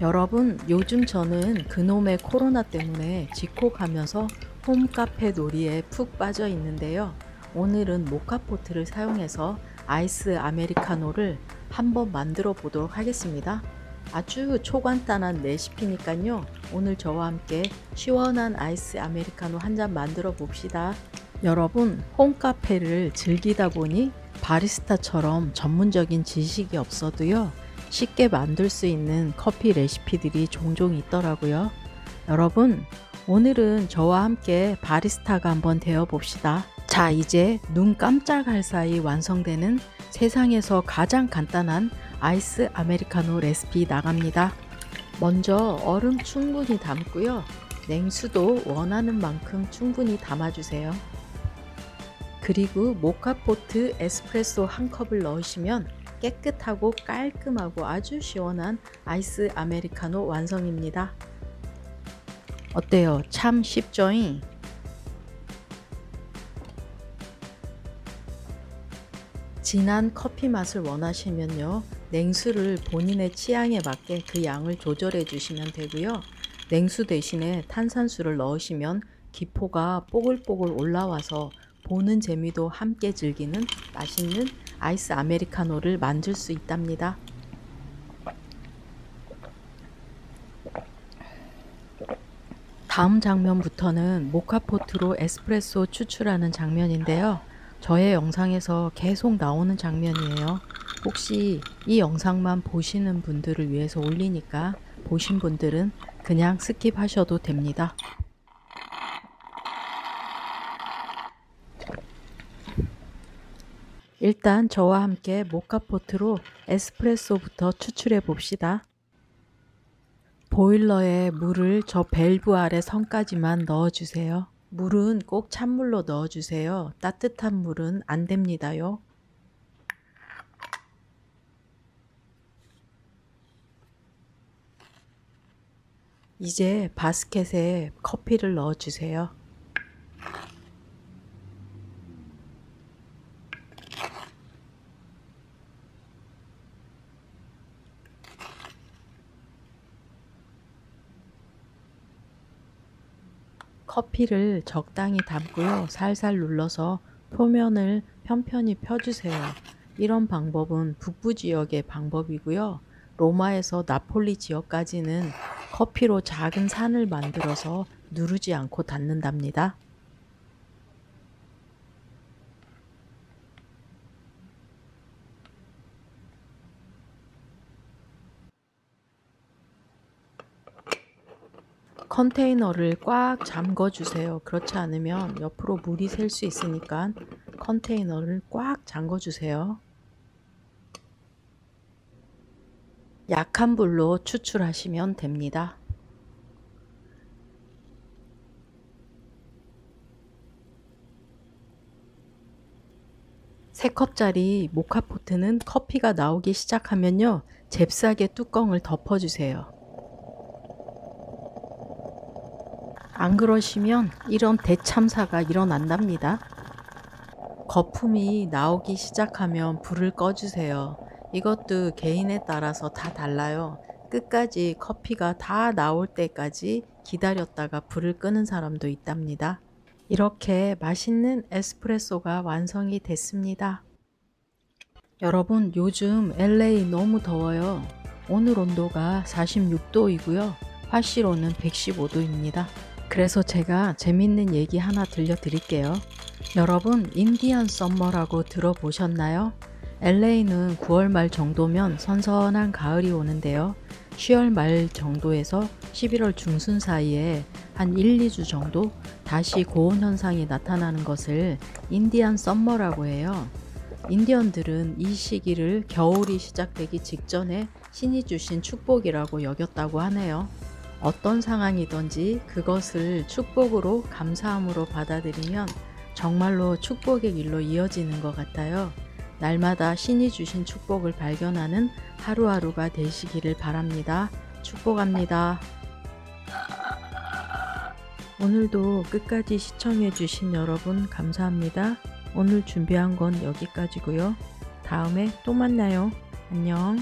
여러분, 요즘 저는 그놈의 코로나 때문에 직콕하면서 홈카페 놀이에 푹 빠져 있는데요. 오늘은 모카포트를 사용해서 아이스 아메리카노를 한번 만들어 보도록 하겠습니다. 아주 초간단한 레시피니까요. 오늘 저와 함께 시원한 아이스 아메리카노 한 잔 만들어 봅시다. 여러분, 홈카페를 즐기다 보니 바리스타처럼 전문적인 지식이 없어도요. 쉽게 만들 수 있는 커피 레시피들이 종종 있더라고요. 여러분, 오늘은 저와 함께 바리스타가 한번 되어 봅시다. 자, 이제 눈 깜짝할 사이 완성되는 세상에서 가장 간단한 아이스 아메리카노 레시피 나갑니다. 먼저 얼음 충분히 담고요. 냉수도 원하는 만큼 충분히 담아주세요. 그리고 모카포트 에스프레소 한 컵을 넣으시면 깨끗하고 깔끔하고 아주 시원한 아이스 아메리카노 완성입니다. 어때요? 참 쉽죠잉? 진한 커피 맛을 원하시면요. 냉수를 본인의 취향에 맞게 그 양을 조절해 주시면 되고요. 냉수 대신에 탄산수를 넣으시면 기포가 뽀글뽀글 올라와서 보는 재미도 함께 즐기는 맛있는 아이스 아메리카노를 만들 수 있답니다. 다음 장면부터는 모카포트로 에스프레소 추출하는 장면인데요. 저의 영상에서 계속 나오는 장면이에요. 혹시 이 영상만 보시는 분들을 위해서 올리니까 보신 분들은 그냥 skip하셔도 됩니다. 일단 저와 함께 모카포트로 에스프레소부터 추출해 봅시다. 보일러에 물을 저 밸브 아래 선까지만 넣어주세요. 물은 꼭 찬물로 넣어주세요. 따뜻한 물은 안 됩니다요. 이제 바스켓에 커피를 넣어주세요. 커피를 적당히 담고요. 살살 눌러서 표면을 편편히 펴주세요. 이런 방법은 북부 지역의 방법이고요. 로마에서 나폴리 지역까지는 커피로 작은 산을 만들어서 누르지 않고 닫는답니다. 컨테이너를 꽉 잠궈 주세요. 그렇지 않으면 옆으로 물이 셀 수 있으니까 컨테이너를 꽉 잠궈 주세요. 약한 불로 추출하시면 됩니다. 세컵짜리 모카포트는 커피가 나오기 시작하면요. 잽싸게 뚜껑을 덮어주세요. 안 그러시면 이런 대참사가 일어난답니다. 거품이 나오기 시작하면 불을 꺼주세요. 이것도 개인에 따라서 다 달라요. 끝까지 커피가 다 나올 때까지 기다렸다가 불을 끄는 사람도 있답니다. 이렇게 맛있는 에스프레소가 완성이 됐습니다. 여러분 요즘 LA 너무 더워요. 오늘 온도가 46도이고요. 화시로는 115도입니다. 그래서 제가 재밌는 얘기 하나 들려드릴게요. 여러분, 인디언 썸머라고 들어보셨나요? LA는 9월 말 정도면 선선한 가을이 오는데요. 10월 말 정도에서 11월 중순 사이에 한 1, 2주 정도 다시 고온 현상이 나타나는 것을 인디언 썸머라고 해요. 인디언들은 이 시기를 겨울이 시작되기 직전에 신이 주신 축복이라고 여겼다고 하네요. 어떤 상황이든지 그것을 축복으로 감사함으로 받아들이면 정말로 축복의 길로 이어지는 것 같아요. 날마다 신이 주신 축복을 발견하는 하루하루가 되시기를 바랍니다. 축복합니다. 오늘도 끝까지 시청해주신 여러분 감사합니다. 오늘 준비한 건 여기까지고요. 다음에 또 만나요. 안녕.